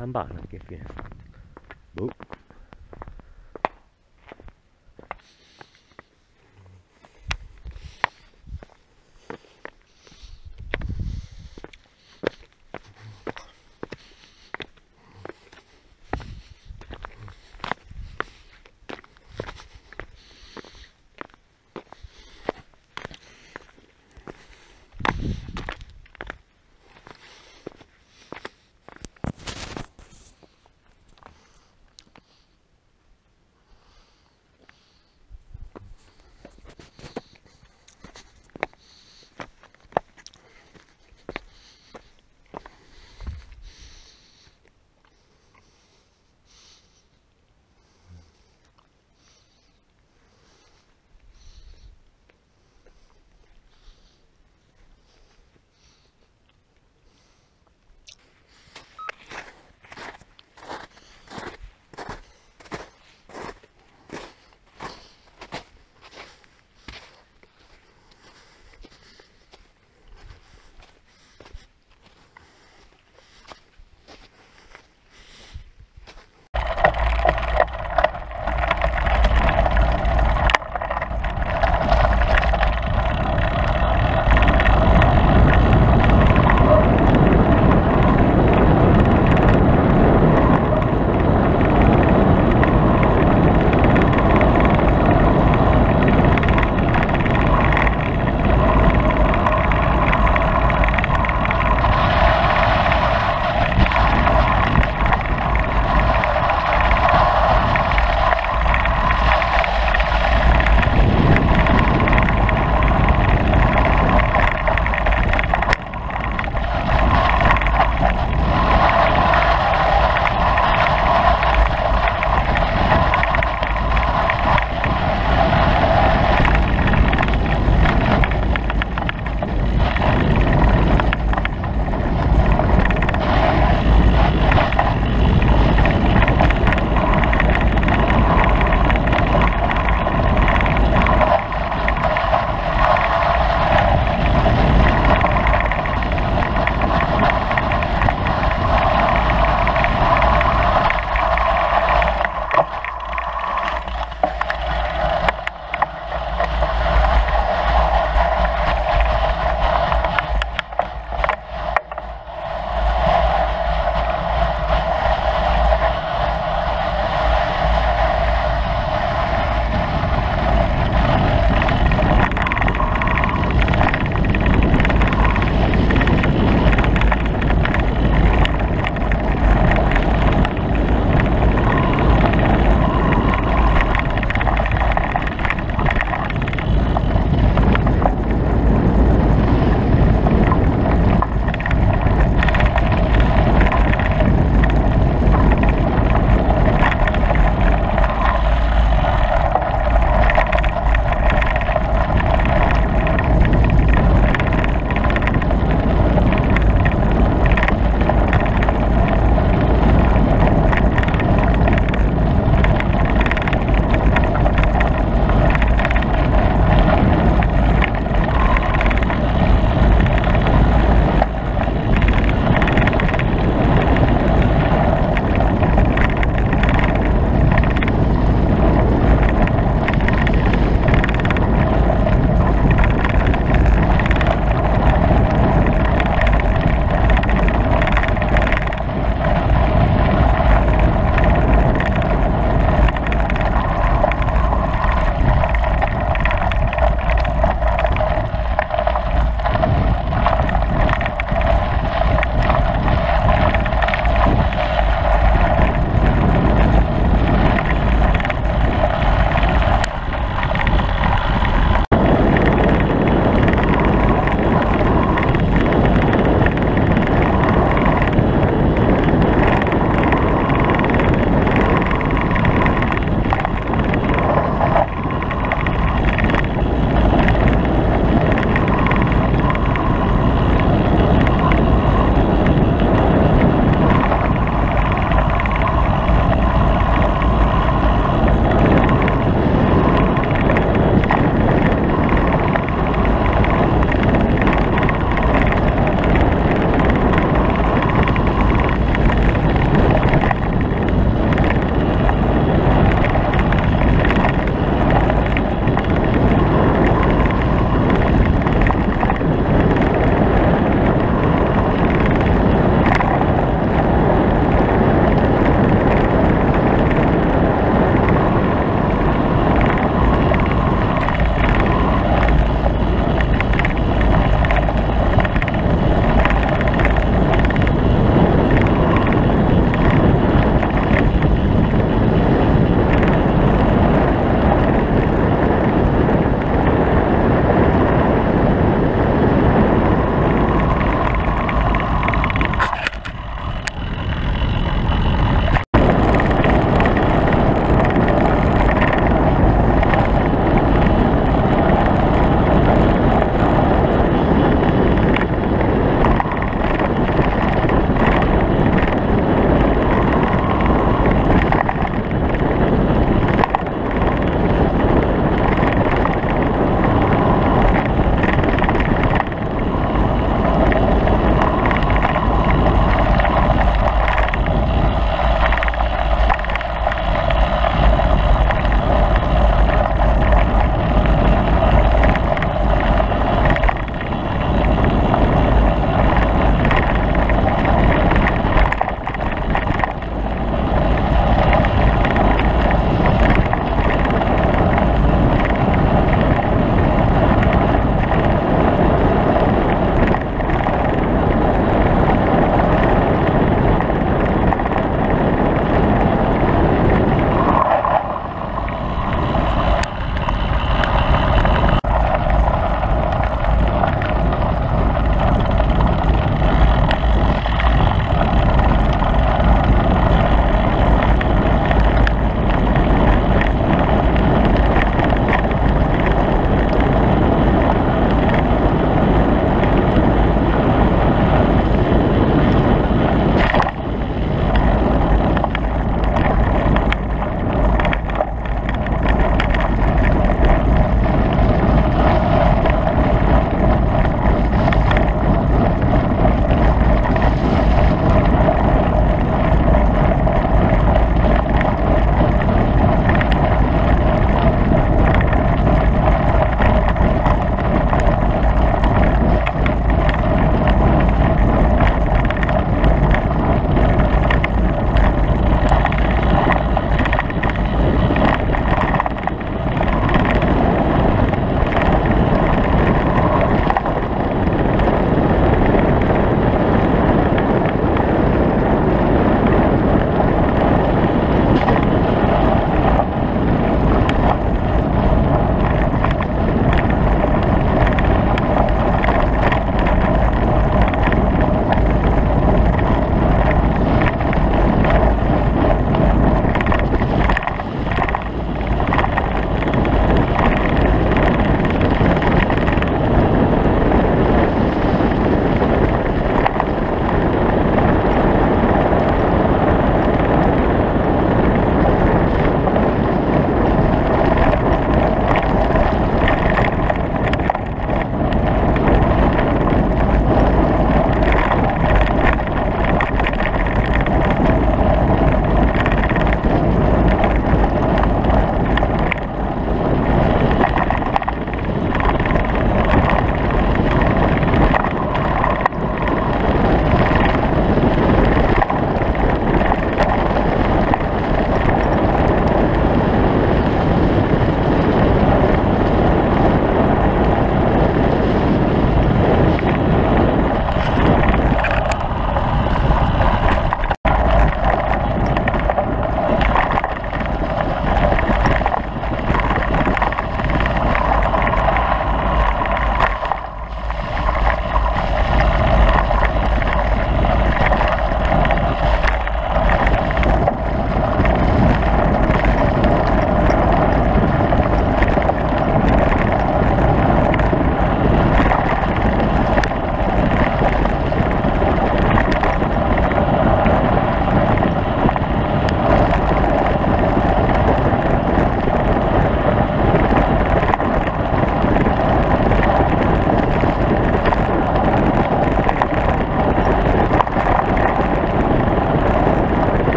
三把了给别人。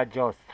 Adiós.